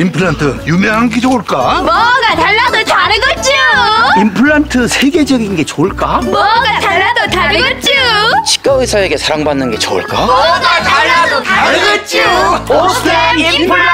임플란트 유명한 게 좋을까? 뭐가 달라도 다르겠죠 임플란트 세계적인 게 좋을까? 뭐가 달라도 다르겠죠 치과 의사에게 사랑받는 게 좋을까? 뭐가 달라도 다르겠죠 오스템 임플란트